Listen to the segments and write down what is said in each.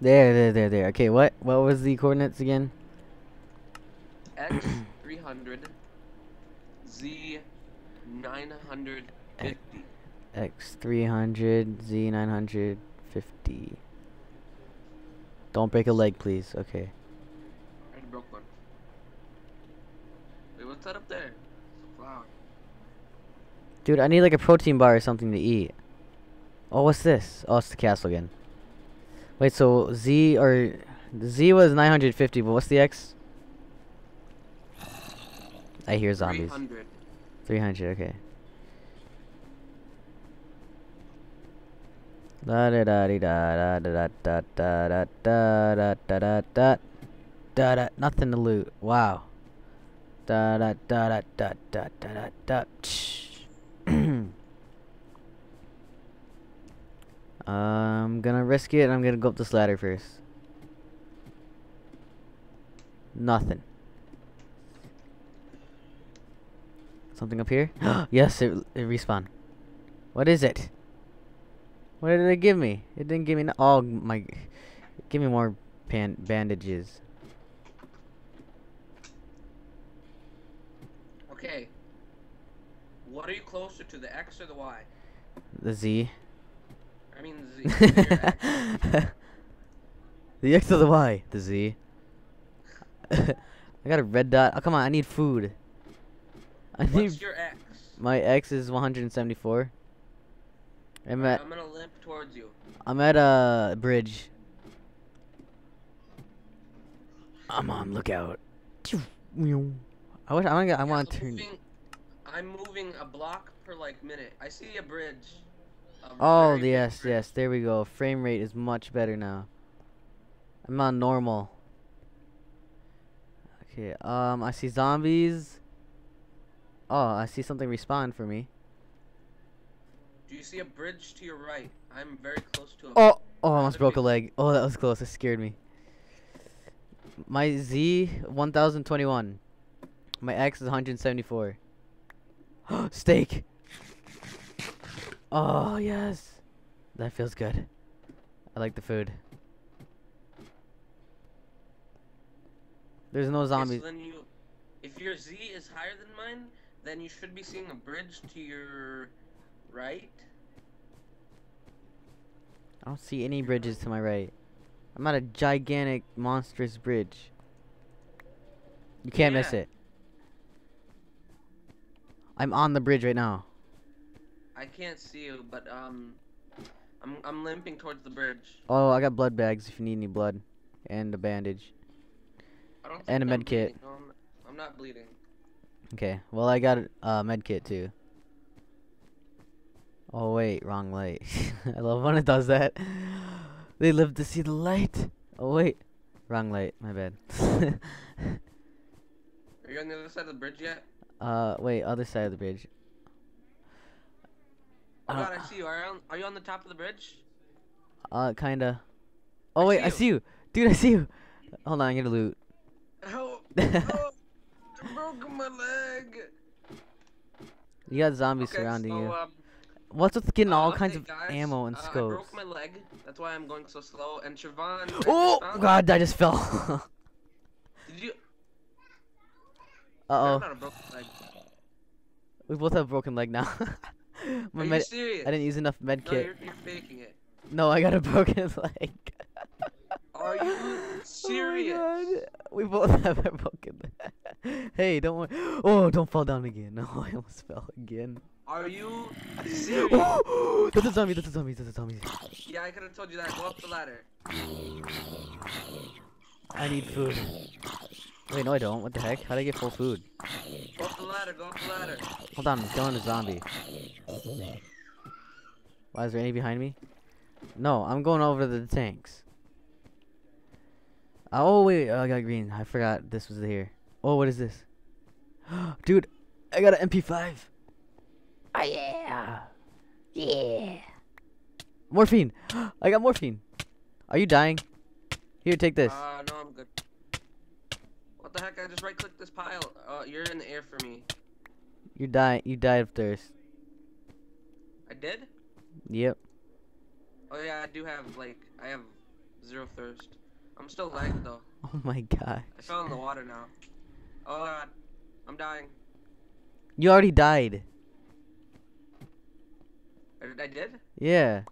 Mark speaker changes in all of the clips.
Speaker 1: There, there, there, there. Okay, what? What was the coordinates again?
Speaker 2: X 300, Z 950.
Speaker 1: X three hundred, Z nine hundred fifty. Don't break a leg, please. Okay.
Speaker 2: I already broke one. Wait, what's that up there? Flower.
Speaker 1: Dude, I need like a protein bar or something to eat. Oh, what's this? Oh, it's the castle again. Wait, so Z or Z was 950, but what's the X? I hear zombies.
Speaker 2: 300.
Speaker 1: 300, okay. Da da da da da da da da da da da da da da da da nothing to loot. Wow. Da da da da da da da da da. I'm gonna risk it. I'm gonna go up this ladder first. Nothing. Something up here? yes, it, it respawned. What is it? What did it give me? It didn't give me no- Oh my... Give me more pan bandages.
Speaker 2: Okay. What are you closer to, the X or the Y?
Speaker 1: The Z.
Speaker 2: I mean, Z.
Speaker 1: the X or the Y? The Z. I got a red dot. Oh, come on. I need food. I need...
Speaker 2: Your X?
Speaker 1: My X is 174. I'm at...
Speaker 2: I'm gonna limp towards you.
Speaker 1: I'm at a bridge. I'm on lookout. I wish I want to. I want to turn.
Speaker 2: I'm moving a block per like minute. I see a bridge. A
Speaker 1: Oh
Speaker 2: very
Speaker 1: yes, yes. There we go. Frame rate is much better now. I'm on normal. Okay. Um, I see zombies. Oh, I see something respawn for me.
Speaker 2: Do you see a bridge to your right? I'm very close to a.
Speaker 1: Oh, oh, I almost broke a leg. Oh, that was close. It scared me. My Z 1021. My X is 174. Steak. Oh, oh, yes. That feels good. I like the food. There's no
Speaker 2: Okay, so
Speaker 1: zombies.
Speaker 2: then you, if your Z is higher than mine, then you should be seeing a bridge to your right.
Speaker 1: I don't see any bridges to my right. I'm at a gigantic, monstrous bridge. You can't miss it. I'm on the bridge right now.
Speaker 2: I can't see you, but um, I'm I'm limping towards the bridge.
Speaker 1: Oh, I got blood bags if you need any blood. And a bandage.
Speaker 2: I don't.
Speaker 1: And a
Speaker 2: I'm
Speaker 1: med kit.
Speaker 2: No, I'm, I'm not bleeding.
Speaker 1: Okay, well I got a uh, med kit too. Oh wait, wrong light. I love when it does that. They live to see the light. Oh wait, wrong light. My bad.
Speaker 2: Are you on the other side of the bridge yet?
Speaker 1: uh, wait, other side of the bridge.
Speaker 2: Oh
Speaker 1: Uh,
Speaker 2: God, I see you. Are you on, are you on the top of the bridge?
Speaker 1: Uh, kinda. Oh
Speaker 2: I
Speaker 1: wait, I see you, dude. I see you. Hold on, I'm gonna loot.
Speaker 2: Help! oh, I broke my leg.
Speaker 1: You got zombies
Speaker 2: Okay,
Speaker 1: surrounding
Speaker 2: so,
Speaker 1: you.
Speaker 2: Um,
Speaker 1: What's with getting all
Speaker 2: uh,
Speaker 1: kinds
Speaker 2: hey,
Speaker 1: of
Speaker 2: guys,
Speaker 1: ammo and
Speaker 2: uh, I
Speaker 1: scopes?
Speaker 2: broke my leg. That's why I'm going so slow. And Siobhan.
Speaker 1: Oh
Speaker 2: found-
Speaker 1: God, I just fell.
Speaker 2: Did you?
Speaker 1: uh oh,
Speaker 2: I'm not a broken leg.
Speaker 1: we both have a broken leg now. my
Speaker 2: Are you serious?
Speaker 1: I didn't use enough med
Speaker 2: No,
Speaker 1: kit.
Speaker 2: you're, you're faking it.
Speaker 1: No, I got a broken leg.
Speaker 2: Are you serious?
Speaker 1: Oh my god. We both have a broken leg. hey, don't worry. Oh, don't fall down again. No, I almost fell again.
Speaker 2: Are you serious?
Speaker 1: that's a zombie, that's a zombie, that's a zombie.
Speaker 2: yeah, I could have told you that. Go up the ladder.
Speaker 1: I need food. Wait, no I don't. What the heck? How'd I get full food?
Speaker 2: Go up the ladder. Go up the ladder.
Speaker 1: Hold on, I'm killing a zombie. Why is there any behind me? No, I'm going over the tanks. Oh wait, oh, I got green. I forgot this was here. Oh, what is this? Dude, I got an MP5. Oh yeah, yeah. Morphine. I got morphine. Are you dying? Here, take this.
Speaker 2: Uh, no, I'm good. What the heck? I just right clicked this pile. Uh, you're in the air for me.
Speaker 1: You die. You died of thirst.
Speaker 2: I did?
Speaker 1: Yep.
Speaker 2: Oh yeah, I do have like I have Zero thirst. I'm still lagged though.
Speaker 1: Oh my god.
Speaker 2: I fell in the water now. Oh god. I'm dying.
Speaker 1: You already died.
Speaker 2: I, I did?
Speaker 1: Yeah.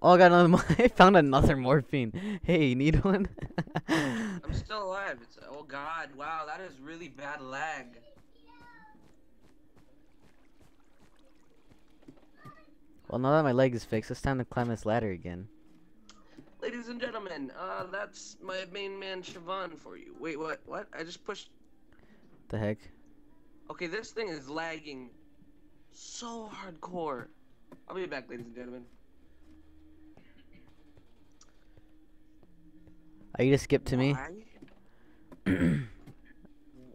Speaker 1: Oh, I got another. I found another morphine. Hey, you need one?
Speaker 2: I'm still alive. It's oh god. Wow, that is really bad lag.
Speaker 1: Well, now that my leg is fixed, it's time to climb this ladder again.
Speaker 2: Ladies and gentlemen, uh, that's my main man Siobhan for you. Wait, what? What? I just pushed.
Speaker 1: The heck?
Speaker 2: Okay, this thing is lagging so hardcore. I'll be back, ladies and gentlemen.
Speaker 1: Are you just skip to me?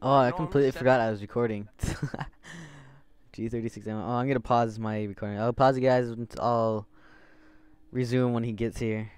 Speaker 1: Oh, I completely forgot. I was recording. G36 ammo. Oh, I'm gonna pause my recording. I'll pause you guys. I'll resume when he gets here.